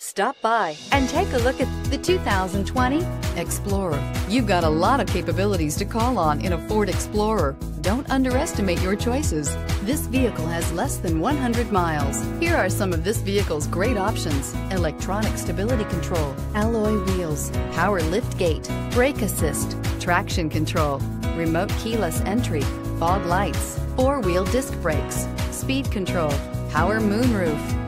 Stop by and take a look at the 2020 Explorer. You've got a lot of capabilities to call on in a Ford Explorer. Don't underestimate your choices. This vehicle has less than 100 miles. Here are some of this vehicle's great options. Electronic stability control, alloy wheels, power lift gate, brake assist, traction control, remote keyless entry, fog lights, four-wheel disc brakes, speed control, power moonroof.